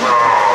No.